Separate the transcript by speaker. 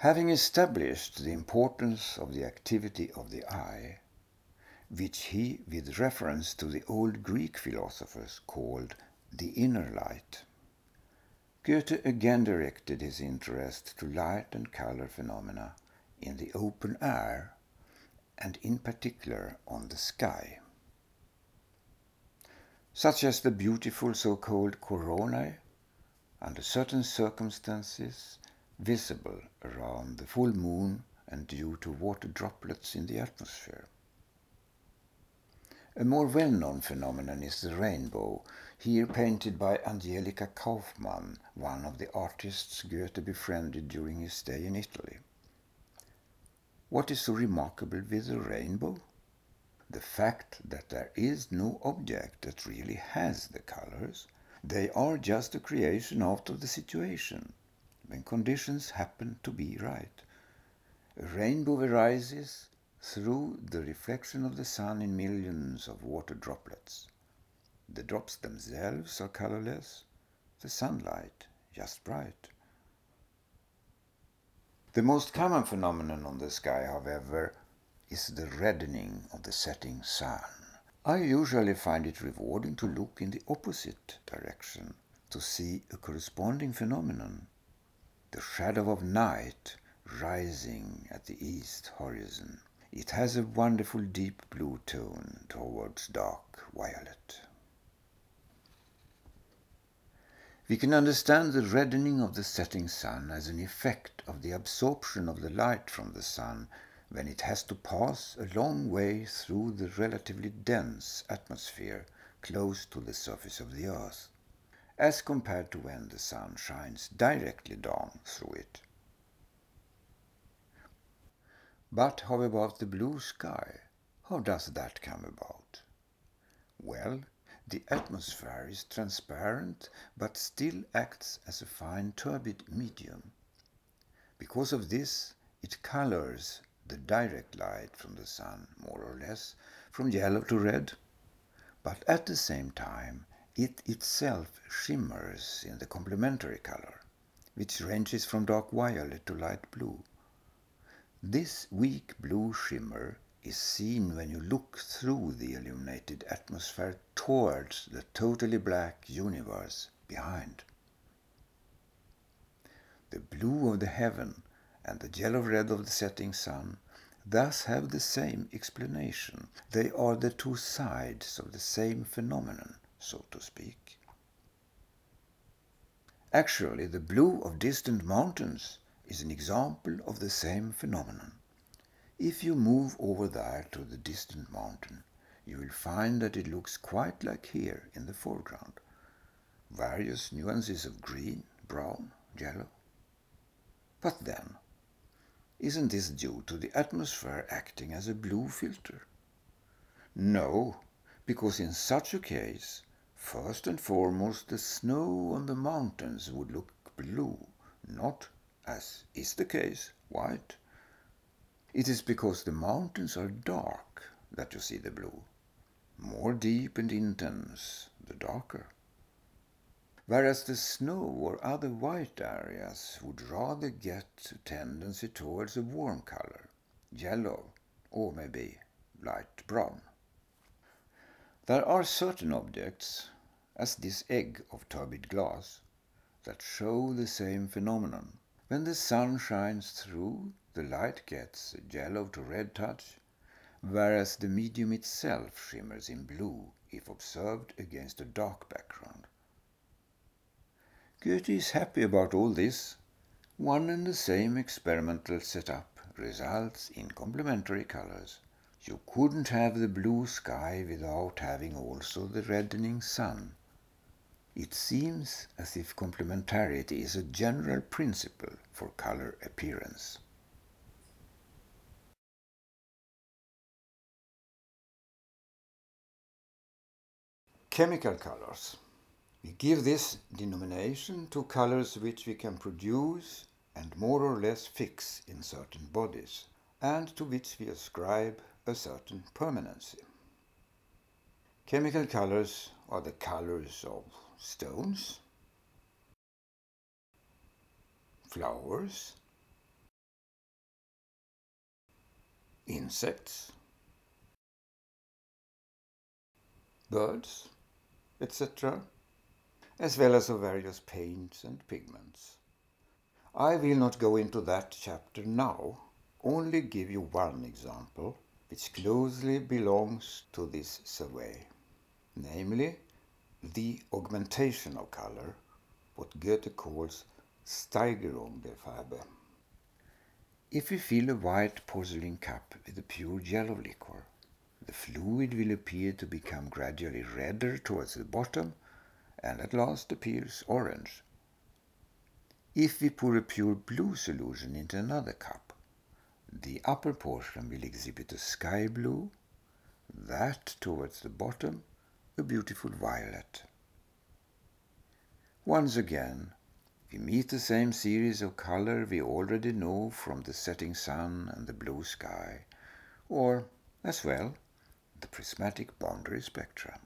Speaker 1: Having established the importance of the activity of the eye, which he, with reference to the old Greek philosophers, called the inner light, Goethe again directed his interest to light and color phenomena in the open air and in particular on the sky, such as the beautiful so-called coronae under certain circumstances visible around the full moon and due to water droplets in the atmosphere. A more well-known phenomenon is the rainbow, here painted by Angelica Kauffmann, one of the artists Goethe befriended during his stay in Italy. What is so remarkable with the rainbow? The fact that there is no object that really has the colors. They are just a creation out of the situation, when conditions happen to be right. A rainbow arises through the reflection of the sun in millions of water droplets. The drops themselves are colorless, the sunlight just bright. The most common phenomenon on the sky, however, is the reddening of the setting sun. I usually find it rewarding to look in the opposite direction to see a corresponding phenomenon. The shadow of night rising at the east horizon. It has a wonderful deep blue tone towards dark violet. We can understand the reddening of the setting sun as an effect of the absorption of the light from the sun when it has to pass a long way through the relatively dense atmosphere close to the surface of the earth, as compared to when the sun shines directly down through it. But how about the blue sky? How does that come about? Well, the atmosphere is transparent but still acts as a fine turbid medium. Because of this, it colors the direct light from the sun, more or less, from yellow to red. But at the same time, it itself shimmers in the complementary color, which ranges from dark violet to light blue. This weak blue shimmer is seen when you look through the illuminated atmosphere towards the totally black universe behind. The blue of the heaven and the yellow-red of the setting sun thus have the same explanation. They are the two sides of the same phenomenon, so to speak. Actually, the blue of distant mountains is an example of the same phenomenon. If you move over there to the distant mountain, you will find that it looks quite like here in the foreground. Various nuances of green, brown, yellow. But then, isn't this due to the atmosphere acting as a blue filter? No, because in such a case, first and foremost the snow on the mountains would look blue, not as is the case, white. It is because the mountains are dark that you see the blue. More deep and intense, the darker. Whereas the snow or other white areas would rather get a tendency towards a warm color, yellow, or maybe light brown. There are certain objects, as this egg of turbid glass, that show the same phenomenon. When the sun shines through, the light gets a yellow to red touch, whereas the medium itself shimmers in blue if observed against a dark background. Goethe is happy about all this. One and the same experimental setup results in complementary colors. You couldn't have the blue sky without having also the reddening sun. It seems as if complementarity is a general principle for color appearance. Chemical colors. We give this denomination to colors which we can produce and more or less fix in certain bodies, and to which we ascribe a certain permanency. Chemical colors are the colors of stones, flowers, insects, birds, etc., as well as of various paints and pigments. I will not go into that chapter now, only give you one example which closely belongs to this survey, namely the augmentation of color, what Goethe calls Steigerung der Farbe. If we fill a white porcelain cup with a pure yellow liquor, the fluid will appear to become gradually redder towards the bottom and at last appears orange. If we pour a pure blue solution into another cup, the upper portion will exhibit a sky blue, that towards the bottom a beautiful violet. Once again, we meet the same series of color we already know from the setting sun and the blue sky, or, as well, the prismatic boundary spectra.